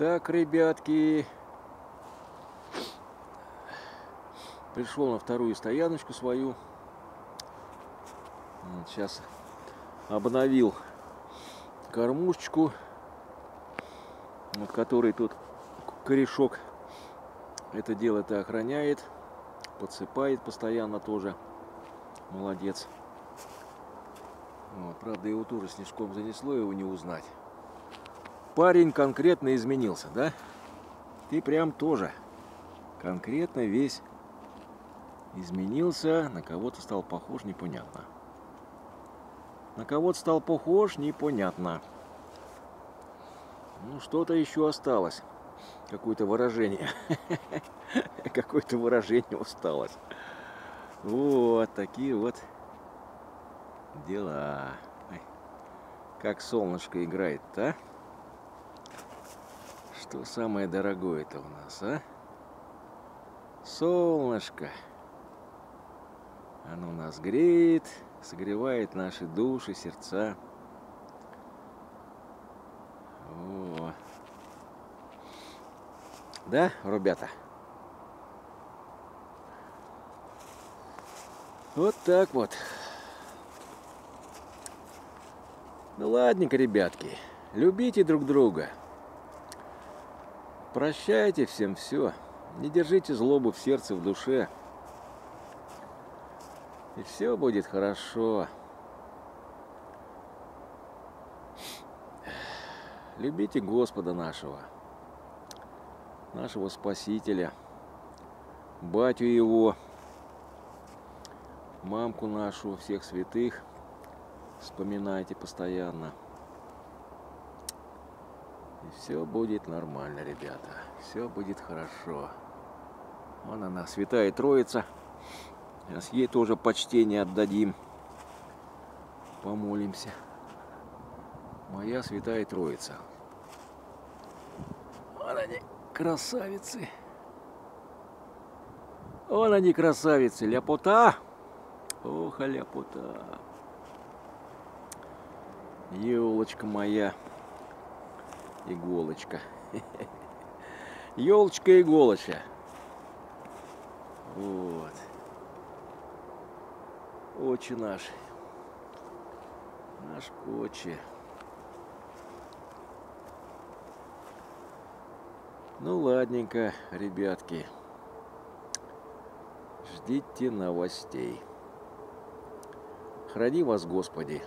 Так, ребятки, пришел на вторую стояночку свою. Вот Сейчас обновил кормушечку, вот который тут корешок это дело-то охраняет, подсыпает постоянно тоже. Молодец. Вот, правда, его тоже снежком занесло, его не узнать. Парень конкретно изменился, да? Ты прям тоже конкретно весь изменился, на кого-то стал похож, непонятно. На кого-то стал похож, непонятно. Ну, что-то еще осталось. Какое-то выражение. Какое-то выражение осталось. Вот такие вот дела. Как солнышко играет, а? Что самое дорогое-то у нас, а? Солнышко. Оно нас греет, согревает наши души, сердца. О. Да, ребята? Вот так вот. Ну ладненько, ребятки. Любите друг друга. Прощайте всем все. Не держите злобу в сердце, в душе. И все будет хорошо. Любите Господа нашего, нашего Спасителя, батю его, мамку нашу, всех святых. Вспоминайте постоянно. Все будет нормально, ребята. Все будет хорошо. Вон она, Святая Троица. Сейчас ей тоже почтение отдадим. Помолимся. Моя Святая Троица. Вон они, красавицы. Вон они, красавицы. Ляпота. Ох, а ляпота. Елочка моя. Иголочка. Елочка иголочка. Вот. Очи наши. Наш очи. Ну ладненько, ребятки. Ждите новостей. Храни вас, Господи.